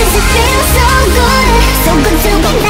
Does it feel so good, so good to be back